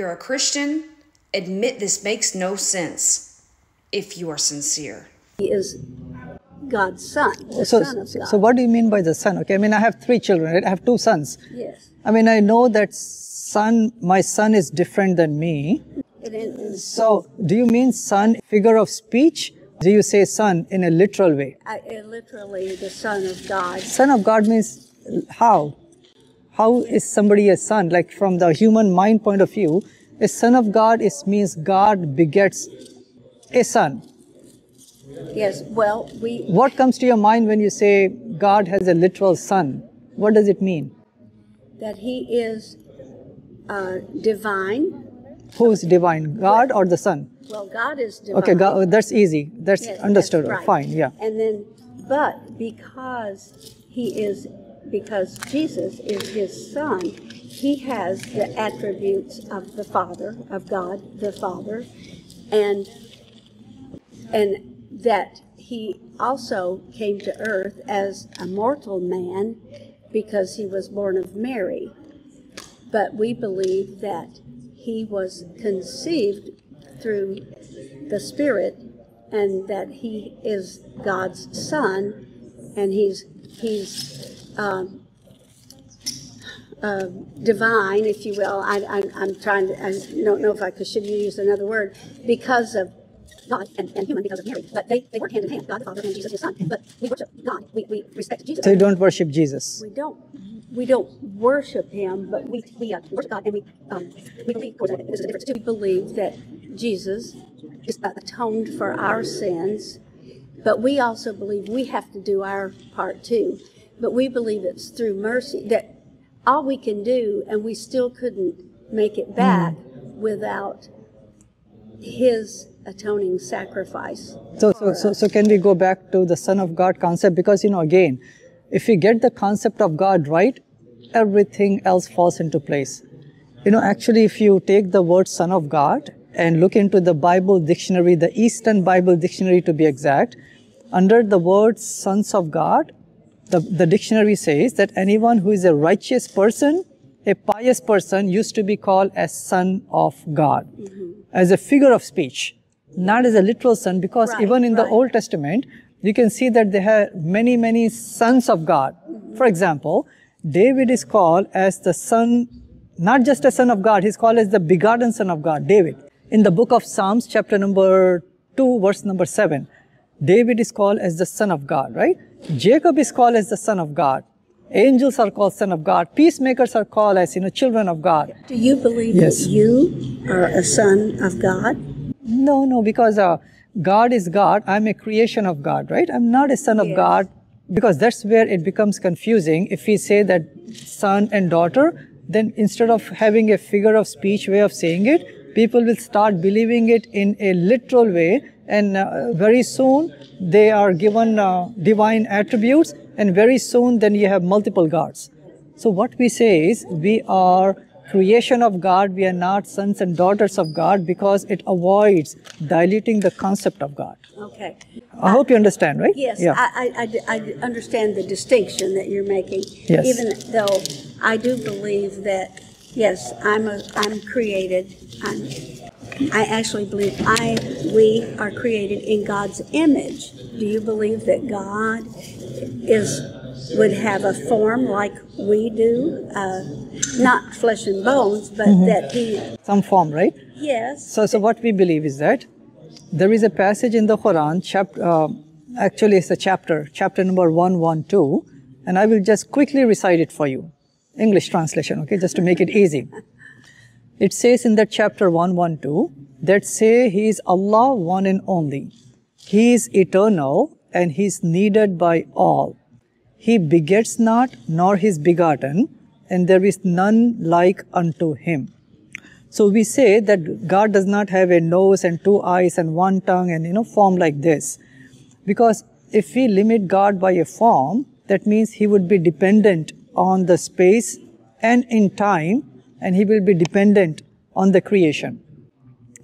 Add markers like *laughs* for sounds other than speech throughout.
You're a Christian? Admit this makes no sense if you are sincere. He is God's son, the So, son of God. so what do you mean by the son? Okay, I mean, I have three children, right? I have two sons. yes. I mean, I know that son, my son is different than me. And in, in, So, do you mean son, figure of speech? Do you say son in a literal way? I, literally, the son of God. Son of God means how? How is somebody a son? Like from the human mind point of view, a son of God is means God begets a son. Yes. Well, we What comes to your mind when you say God has a literal son? What does it mean? that He is uh, divine. Who's divine? God or the son? Well, God is divine. Okay, God, that's easy. That's Yes, understood. that's right. Fine, yeah. And then, but because He is, because Jesus is His Son, He has the attributes of the Father, of God the Father, and and that He also came to earth as a mortal man because He was born of Mary. But we believe that He was conceived through the Spirit and that He is God's Son and He's He's um, uh, divine, if you will. I, I, I'm trying to, I don't know if I could, should use another word, because of God and, and human because of Mary. But they, they work hand in hand, God the Father and Jesus his Son. But we worship God. We, we respect Jesus. So you don't worship Jesus. We don't we don't worship him, but we we uh, worship God, and we um, we believe. Of course, there's a difference too. We believe that Jesus is atoned for our sins, but we also believe we have to do our part too. But we believe it's through mercy that all we can do, and we still couldn't make it back without His atoning sacrifice. So, so, so, so can we go back to the Son of God concept? Because, you know, again, if we get the concept of God right, everything else falls into place. You know, actually, if you take the word Son of God and look into the Bible dictionary, the Easton Bible dictionary to be exact, under the word sons of God, the, the dictionary says that anyone who is a righteous person, a pious person, used to be called as son of God, mm-hmm. as a figure of speech, not as a literal son, because Right, even in the. Old Testament, you can see that they have many, many sons of God. Mm-hmm. For example, David is called as the son, not just a son of God, he's called as the begotten son of God, David. In the book of Psalms, chapter number 2, verse number 7, David is called as the son of God, right? Jacob is called as the son of God. Angels are called son of God. Peacemakers are called as, you know, children of God. Do you believe Yes. that you are a son of God? No, no, because uh, God is God. I'm a creation of God, right? I'm not a son of God because that's where it becomes confusing. If we say that son and daughter, then instead of having a figure of speech way of saying it, people will start believing it in a literal way, and uh, very soon they are given uh, divine attributes, and very soon then you have multiple gods. So what we say is we are creation of God, we are not sons and daughters of God because it avoids diluting the concept of God. Okay. I hope you understand, right? Yes, Yeah. I, I- I, I understand the distinction that you're making. Yes. Even though I do believe that, yes, I'm a, I'm created, I'm, I actually believe I, we are created in God's image. Do you believe that God is, would have a form like we do? Uh, not flesh and bones, but Mm-hmm. that he, Some form, right? yes. So, so what we believe is that there is a passage in the Quran, chapter, uh, actually it's a chapter, chapter number 112, and I will just quickly recite it for you. English translation, okay, just to make it easy. It says in that chapter 112 that say He is Allah one and only. He is eternal and He is needed by all. He begets not nor He is begotten, and there is none like unto Him. So we say that God does not have a nose and two eyes and one tongue and you know form like this. Because if we limit God by a form, that means he would be dependent on the space and in time and he will be dependent on the creation.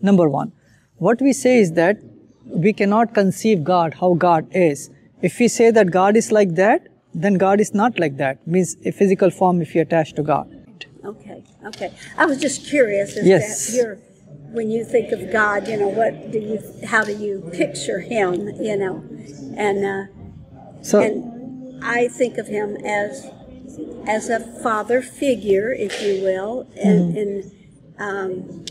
Number 1. What we say is that we cannot conceive God how God is. If we say that God is like that, then God is not like that. Means a physical form if you attach to God. Okay, okay. I was just curious Yes. to your, when you think of God, you know, what do you, how do you picture Him, you know? And, uh, So, and I think of Him as, as a father figure, if you will, and, Mm-hmm. and um,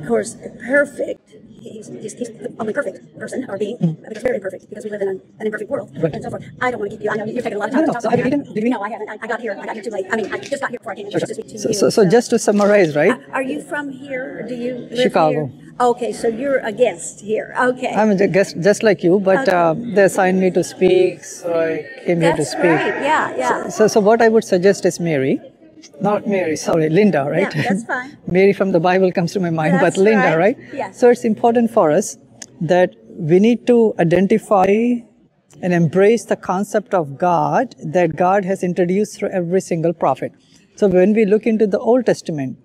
of course, perfect. He's, he's, he's the only perfect person or being, because we're imperfect, because we live in an, an imperfect world, Mm. Right. and so forth. I don't want to keep you. I know you're taking a lot of time no, to talk so have you did we- No, I haven't. I, I got here. I got here too late. I mean, I just got here before I came here to speak to so, you. so, so just to summarize, right? Are you from here? Do you live Chicago. here? Okay, so you're a guest here. Okay. I'm a guest just like you, but Okay. uh, they assigned me to speak, so I came here to That's speak. great. Yeah, yeah. So, so what I would suggest is Mary, not Mary, sorry, Linda, right? Yeah, that's *laughs* fine. Mary from the Bible comes to my mind, That's but Linda, right. right? Yes. So it's important for us that we need to identify and embrace the concept of God that God has introduced through every single prophet. So when we look into the Old Testament,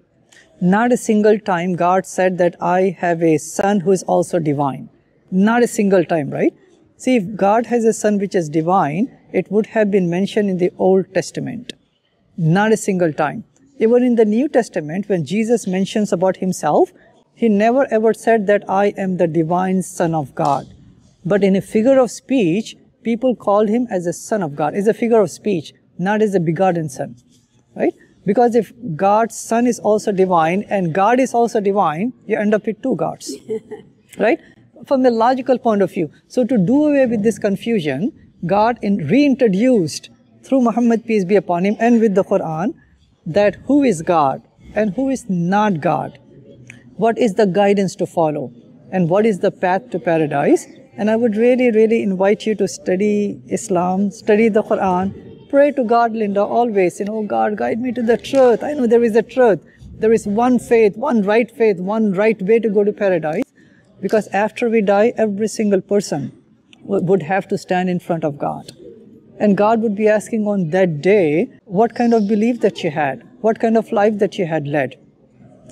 not a single time God said that I have a son who is also divine. Not a single time, right? See, if God has a son which is divine, it would have been mentioned in the Old Testament. Not a single time. Even in the New Testament, when Jesus mentions about himself, he never ever said that I am the divine son of God. But in a figure of speech, people called him as a son of God. It's a figure of speech, not as a begotten son. Right? Because if God's son is also divine and God is also divine, you end up with two gods. *laughs* right? From a logical point of view. So to do away with this confusion, God in, reintroduced through Muhammad, peace be upon him, and with the Quran, that who is God and who is not God. What is the guidance to follow and what is the path to paradise? And I would really, really invite you to study Islam, study the Quran, pray to God, Linda, always, you know, God, guide me to the truth. I know there is a truth. There is one faith, one right faith, one right way to go to paradise. Because after we die, every single person would have to stand in front of God. And God would be asking on that day what kind of belief that you had, what kind of life that you had led.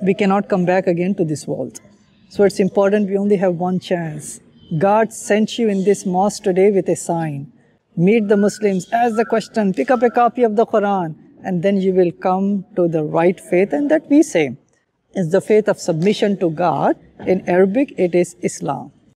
We cannot come back again to this world. So it's important we only have one chance. God sent you in this mosque today with a sign. Meet the Muslims, ask the question, pick up a copy of the Quran, and then you will come to the right faith, and that we say is the faith of submission to God. In Arabic, it is Islam.